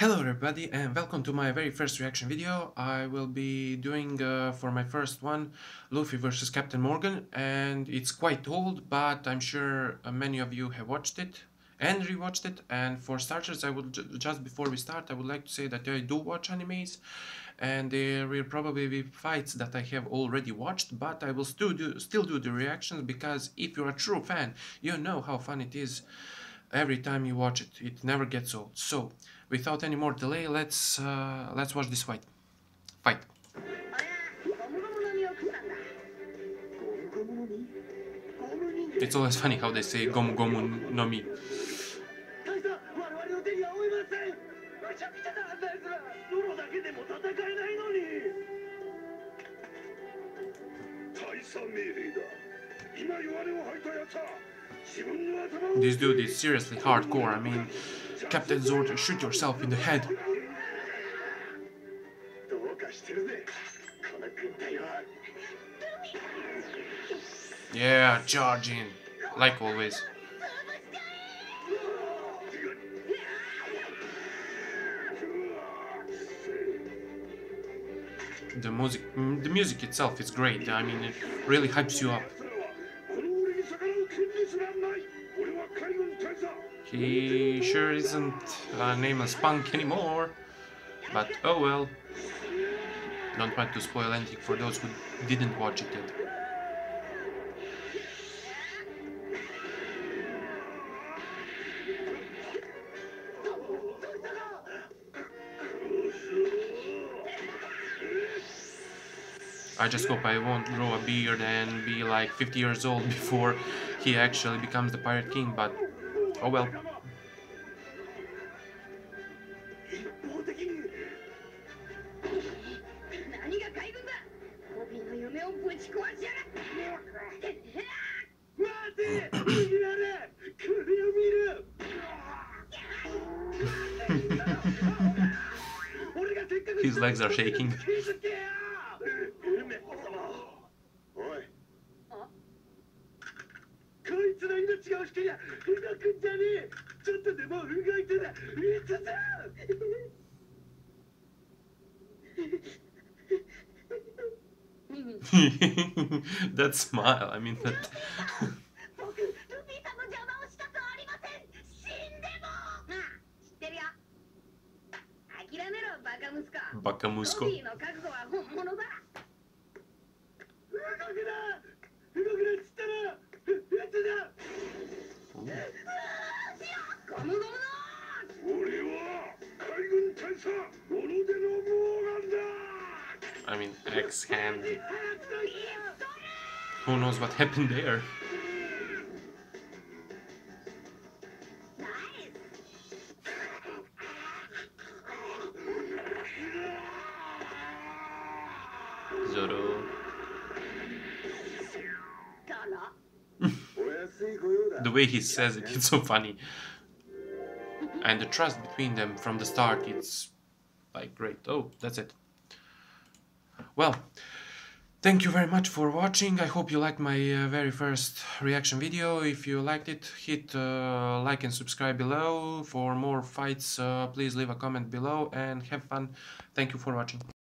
Hello everybody and welcome to my very first reaction video. I will be doing uh, for my first one Luffy versus Captain Morgan and it's quite old but I'm sure uh, many of you have watched it and rewatched it and for starters I would just before we start I would like to say that I do watch animes and there will probably be fights that I have already watched but I will still do, still do the reactions because if you're a true fan you know how fun it is every time you watch it it never gets old so without any more delay, let's uh, let's watch this fight. Fight. It's always funny how they say Gomu Gomu no Mi. This dude is seriously hardcore. I mean, Captain Zord, shoot yourself in the head. Yeah, charging, like always. The music, mm, the music itself is great. I mean, it really hypes you up. He sure isn't uh, nameless punk anymore, but oh well. Don't want to spoil anything for those who didn't watch it yet. I just hope I won't grow a beard and be like 50 years old before he actually becomes the Pirate King, but Oh well. His legs are shaking. 違う人や描くんじゃねえちょっとでも描いてだいつだ that smile, I mean that. バカ息子。I mean, Who knows what happened there? Zoro. the way he says it, it's so funny. And the trust between them from the start, it's like great. Oh, that's it. Well, thank you very much for watching. I hope you liked my uh, very first reaction video. If you liked it, hit uh, like and subscribe below. For more fights, uh, please leave a comment below and have fun. Thank you for watching.